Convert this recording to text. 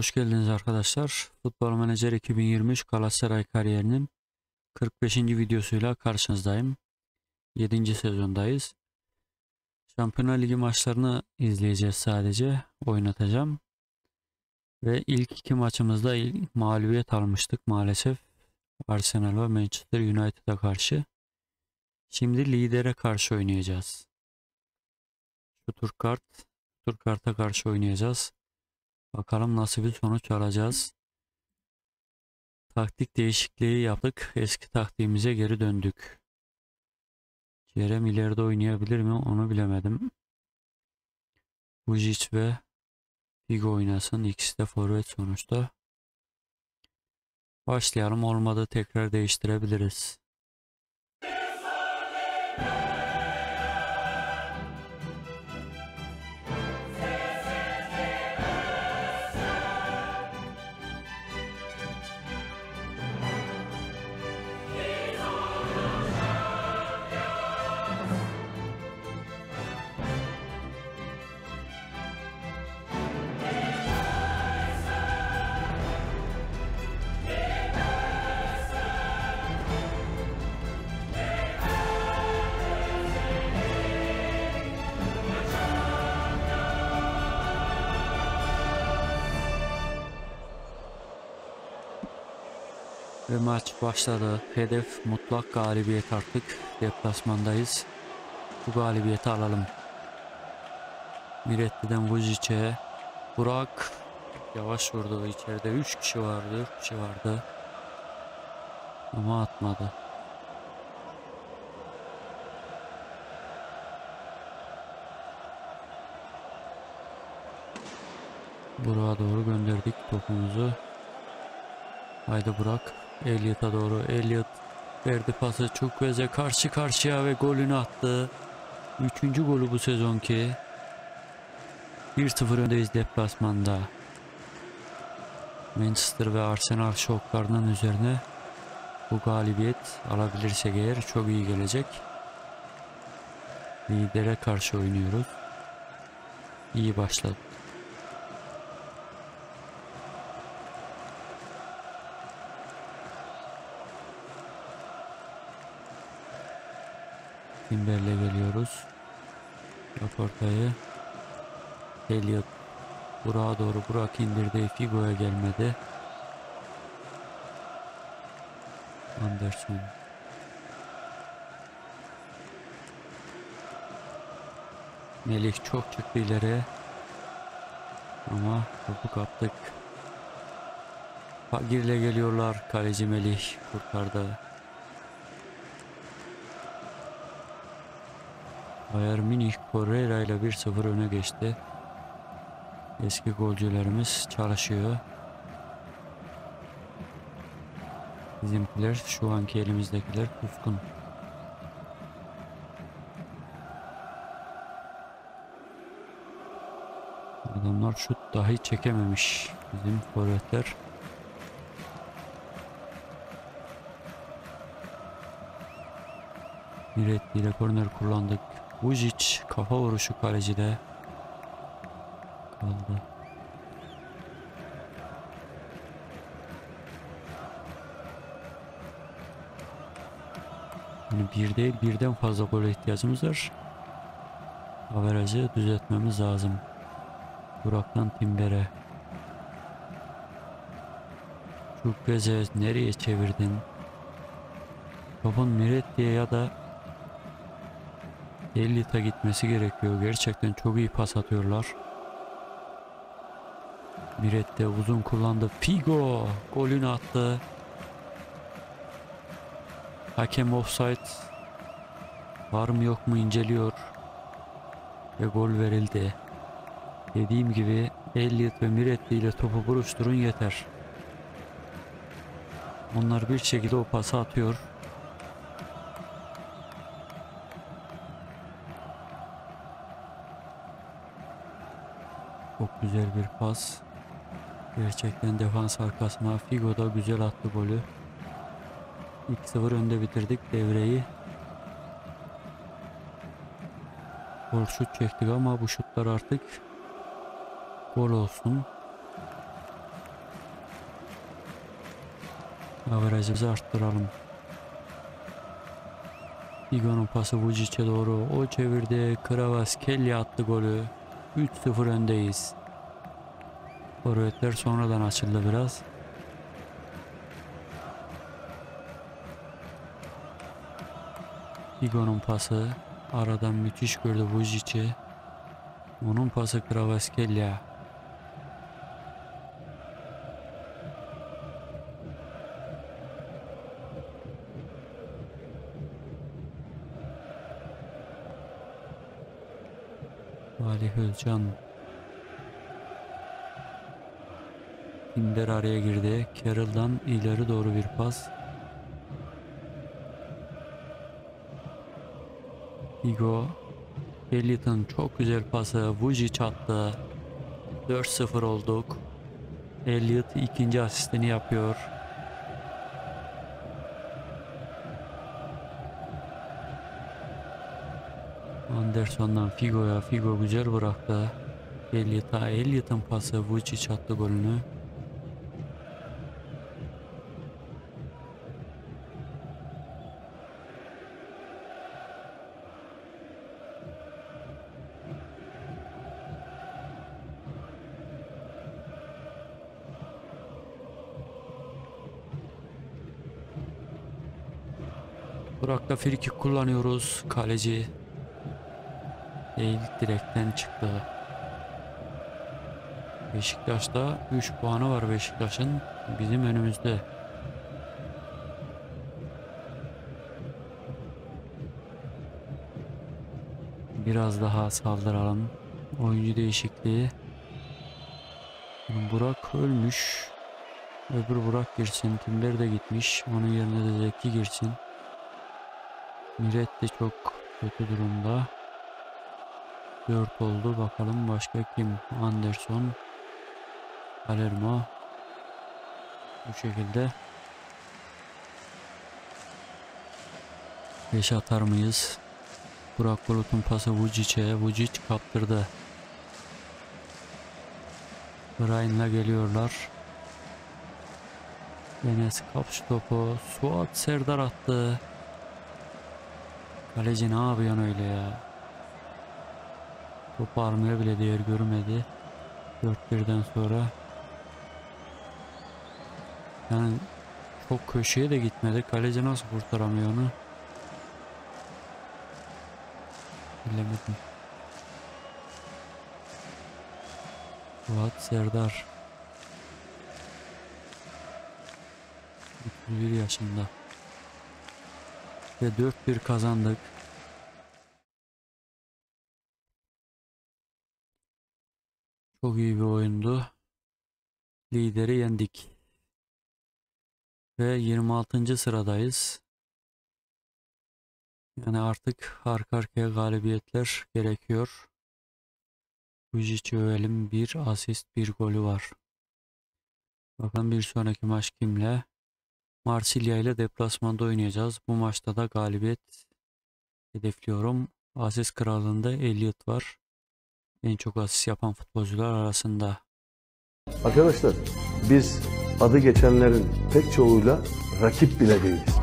hoş geldiniz arkadaşlar. Futbol Menajer 2023 Galatasaray kariyerinin 45. videosuyla karşınızdayım. 7. sezondayız. Şampiyonlar Ligi maçlarını izleyeceğiz sadece. Oynatacağım. Ve ilk iki maçımızda mağlubiyet almıştık maalesef. Arsenal ve Manchester United'a karşı. Şimdi lidere karşı oynayacağız. Şu tur kart, tur karta karşı oynayacağız. Bakalım nasıl bir sonuç alacağız. Taktik değişikliği yaptık. Eski taktiğimize geri döndük. Cerem ileride oynayabilir mi onu bilemedim. Vujic ve Figo oynasın. İkisi de forvet sonuçta. Başlayalım. Olmadı tekrar değiştirebiliriz. Ve maç başladı. Hedef mutlak galibiyet artık. Deplasmandayız. Bu galibiyeti alalım. Miretti'den Vujic'e. Burak yavaş vurdu. İçeride 3 kişi vardı. 4 kişi vardı. Ama atmadı. Burak'a doğru gönderdik topumuzu. Haydi Burak. Elliot'a doğru. Elliot verdi pası. Çok göze karşı karşıya ve golünü attı. Üçüncü golü bu sezonki. 1-0 öndeyiz deplasmanda. Manchester ve Arsenal şoklarının üzerine bu galibiyet alabilirsek eğer çok iyi gelecek. Lidere karşı oynuyoruz. İyi başladı. Timber'le geliyoruz. Raportayı. Elliot Burak'a doğru Burak indirdi. Figo'ya gelmedi. Anderson. Melih çok çıktı ileri. Ama topu kaptık. Fagir'le geliyorlar. Kaleci Melih kurtardı. Bayern Münih Correira ile 1-0 öne geçti. Eski golcülerimiz çalışıyor. Bizimkiler şu anki elimizdekiler kuskun. Adamlar şut dahi çekememiş bizim forvetler. Miretti ile korner kullandık. Vujic kafa vuruşu kalecide kaldı. Yani bir değil birden fazla gol ihtiyacımız var. Averajı düzeltmemiz lazım. Burak'tan Timber'e. Çok güzel nereye çevirdin? Topun Miretti'ye ya da Elliot'a gitmesi gerekiyor. Gerçekten çok iyi pas atıyorlar. Miret uzun kullandı. Figo golünü attı. Hakem offside var mı yok mu inceliyor. Ve gol verildi. Dediğim gibi Elliot ve Miretti ile topu buluşturun yeter. Onlar bir şekilde o pası atıyor. Çok güzel bir pas. Gerçekten defans arkasına Figo da güzel attı golü. 2-0 önde bitirdik devreyi. Gol şut çektik ama bu şutlar artık gol olsun. Averajımızı arttıralım. Figo'nun pası Vujic'e doğru. O çevirdi. Kvaratskhelia attı golü. 3-0 öndeyiz. Forvetler sonradan açıldı biraz. Figo'nun pası. Aradan müthiş gördü Vujic'i. Onun pası Kvaratskhelia. Salih Özcan. Kinder araya girdi. Carroll'dan ileri doğru bir pas. Figo. Elliott'ın çok güzel pası. Vujic attı. 4-0 olduk. Elliott ikinci asistini yapıyor. Anderson'dan Figo'ya Figo güzel bıraktı. Elliott'a Elliott'ın pası Vucic attı golünü. Burak'la frikik kullanıyoruz. Kaleci değil direkten çıktı. Beşiktaş'ta 3 puanı var Beşiktaş'ın bizim önümüzde. Biraz daha saldıralım. Oyuncu değişikliği. Burak ölmüş. Öbür Burak girsin. Timber de gitmiş. Onun yerine de Zeki girsin. Miret de çok kötü durumda. 4 oldu. Bakalım başka kim? Anderson. Palermo. Bu şekilde. 5 atar mıyız? Burak Bulut'un pası Vujic'e. Vucic kaptırdı. Brian'la geliyorlar. Enes kapış topu. Suat Serdar attı. Kaleci ne yapıyorsun öyle ya? Topu almaya bile değer görmedi. 4-1'den sonra. Yani çok köşeye de gitmedi. Kaleci nasıl kurtaramıyor onu? Bilemedim. Fuat Serdar. 31 yaşında. Ve 4-1 kazandık. Çok iyi bir oyundu. Lideri yendik. Ve 26. sıradayız. Yani artık arka arkaya galibiyetler gerekiyor. Vujic övelim. Bir asist bir golü var. Bakın bir sonraki maç kimle? Marsilya ile deplasmanda oynayacağız. Bu maçta da galibiyet hedefliyorum. Asist kralında Elliot var. En çok asist yapan futbolcular arasında. Arkadaşlar biz adı geçenlerin pek çoğuyla rakip bile değiliz.